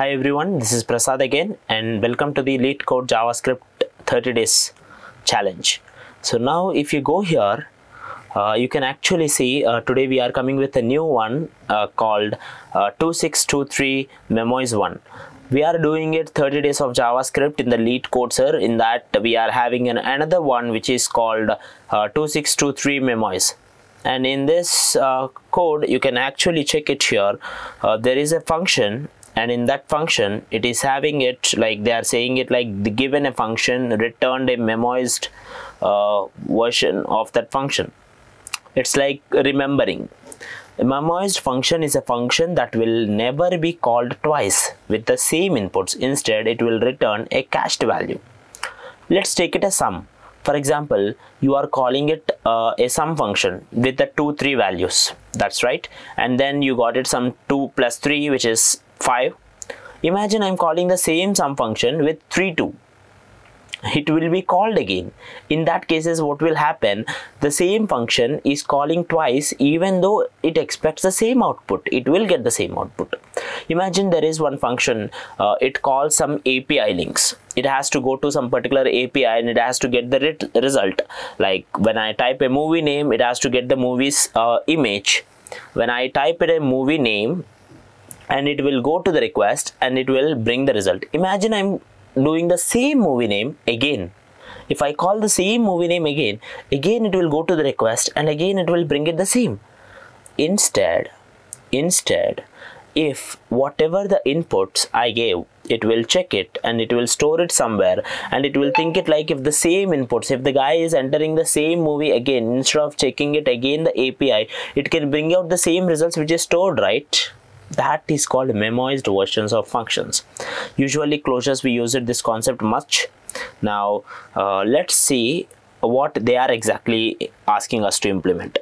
Hi everyone, this is Prasad again and welcome to the LeetCode JavaScript 30 days challenge. So now if you go here, uh, you can actually see uh, today we are coming with a new one uh, called uh, 2623 Memoize 1. We are doing it 30 days of JavaScript in the LeetCode sir. In that we are having an, another one which is called uh, 2623 Memoize and in this uh, code you can actually check it here uh, there is a function and in that function it is having it like they are saying it like the given a function returned a memoized uh, version of that function. It's like remembering. A memoized function is a function that will never be called twice with the same inputs. Instead it will return a cached value. Let's take it as sum. For example you are calling it uh, a sum function with the 2 3 values. That's right. And then you got it some 2 plus 3 which is 5 imagine i'm calling the same sum function with 3 2 it will be called again. In that cases what will happen? The same function is calling twice even though it expects the same output. It will get the same output. Imagine there is one function uh, it calls some api links. It has to go to some particular api and it has to get the result. Like when i type a movie name it has to get the movie's uh, image. When i type it a movie name and it will go to the request and it will bring the result. Imagine i'm doing the same movie name again. If I call the same movie name again again it will go to the request and again it will bring it the same. Instead instead if whatever the inputs I gave it will check it and it will store it somewhere and it will think it like if the same inputs if the guy is entering the same movie again instead of checking it again the API it can bring out the same results which is stored right that is called memoized versions of functions. Usually closures we use it this concept much. Now uh, let's see what they are exactly asking us to implement.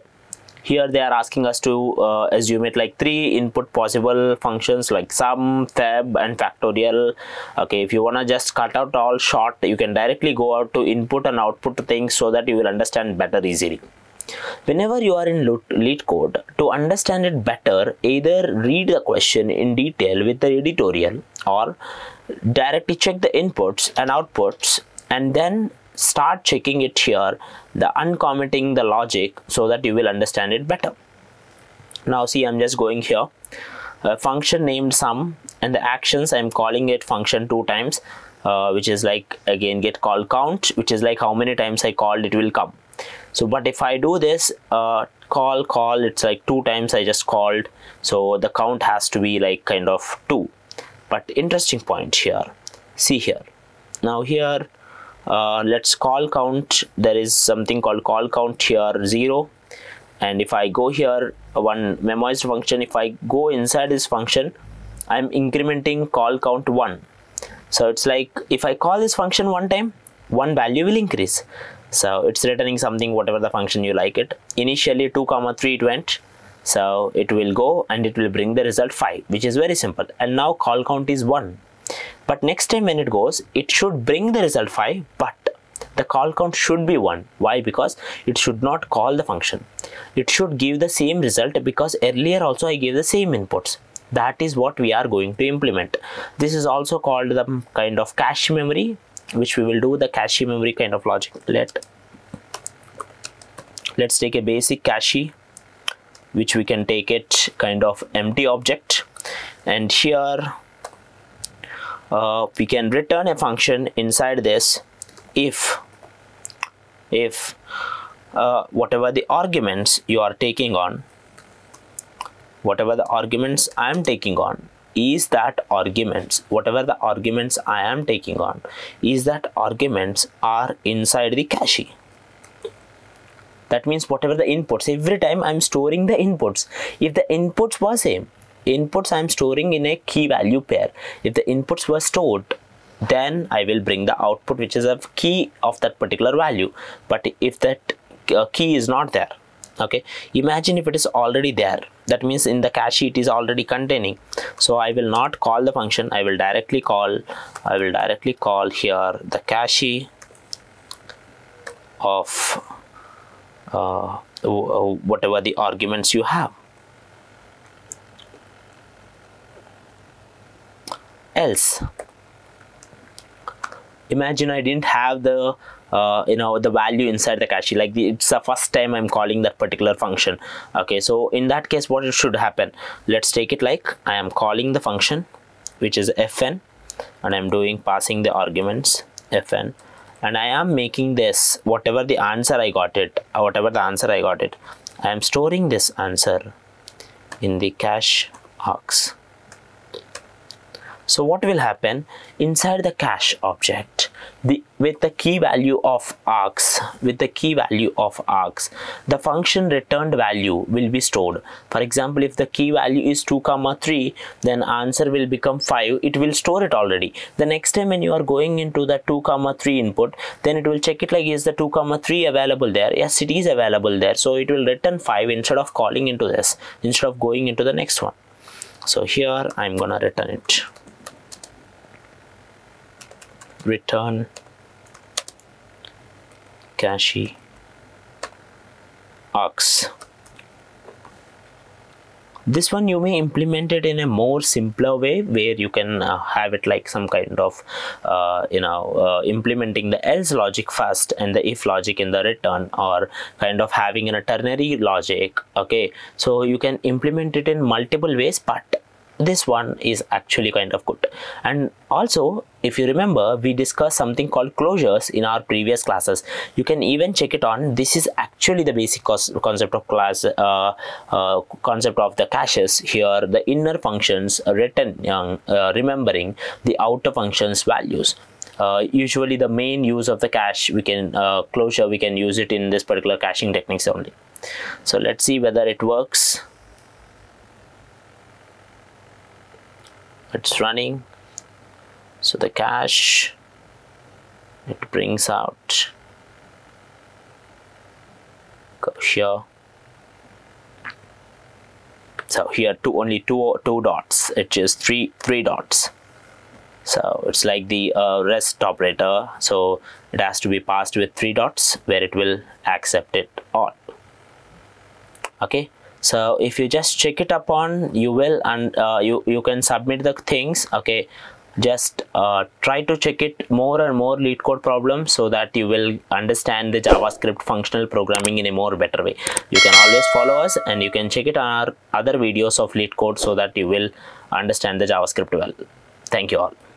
Here they are asking us to uh, assume it like three input possible functions like sum fib and factorial. Okay if you want to just cut out all short you can directly go out to input and output things so that you will understand better easily Whenever you are in LeetCode, to understand it better, either read the question in detail with the editorial or directly check the inputs and outputs and then start checking it here, the uncommenting the logic so that you will understand it better. Now see, I'm just going here. A function named sum and the actions I'm calling it function two times uh, which is like again get call count which is like how many times I called it will come so but if I do this uh, call call it's like two times I just called. So the count has to be like kind of two. But interesting point here. See here. Now here uh, let's call count. There is something called call count here zero. And if I go here one memoized function if I go inside this function I'm incrementing call count one. So it's like if I call this function one time one value will increase so it's returning something whatever the function you like it. Initially 2 comma 3 it went. So it will go and it will bring the result 5 which is very simple. And now call count is 1 but next time when it goes it should bring the result 5 but the call count should be 1 why? Because it should not call the function. It should give the same result because earlier also i gave the same inputs. That is what we are going to implement. This is also called the kind of cache memory which we will do the cache memory kind of logic. Let let's take a basic cache which we can take it kind of empty object. And here uh, we can return a function inside this if if uh, whatever the arguments you are taking on whatever the arguments I am taking on is that arguments whatever the arguments I am taking on is that arguments are inside the cache. That means whatever the inputs every time I'm storing the inputs if the inputs were same inputs I'm storing in a key value pair if the inputs were stored then I will bring the output which is a key of that particular value. But if that uh, key is not there okay? Imagine if it is already there. That means in the cache it is already containing. So i will not call the function. I will directly call i will directly call here the cache of uh, whatever the arguments you have. Else imagine I didn't have the uh, you know the value inside the cache like the, it's the first time I'm calling that particular function. Okay so in that case what should happen? Let's take it like I am calling the function which is fn and I'm doing passing the arguments fn. And I am making this whatever the answer I got it uh, whatever the answer I got it I am storing this answer in the cache args so what will happen? Inside the cache object the with the key value of args with the key value of args the function returned value will be stored. For example if the key value is 2 comma 3 then answer will become 5 it will store it already. The next time when you are going into the 2 comma 3 input then it will check it like is the 2 comma 3 available there? Yes it is available there. So it will return 5 instead of calling into this instead of going into the next one. So here i'm gonna return it return cache args this one you may implement it in a more simpler way where you can uh, have it like some kind of uh, you know uh, implementing the else logic first and the if logic in the return or kind of having an ternary logic okay? So you can implement it in multiple ways but this one is actually kind of good. And also if you remember we discussed something called closures in our previous classes. You can even check it on. This is actually the basic concept of class uh, uh, concept of the caches. Here the inner functions return uh, remembering the outer functions values. Uh, usually the main use of the cache we can uh, closure we can use it in this particular caching techniques only. So let's see whether it works it's running. So the cache it brings out. Go here. So here two only two two dots. It is three three dots. So it's like the uh, rest operator. So it has to be passed with three dots where it will accept it all. Okay so if you just check it upon you will and uh, you you can submit the things okay? Just uh, try to check it more and more LeetCode problems so that you will understand the javascript functional programming in a more better way. You can always follow us and you can check it on our other videos of LeetCode so that you will understand the javascript well. Thank you all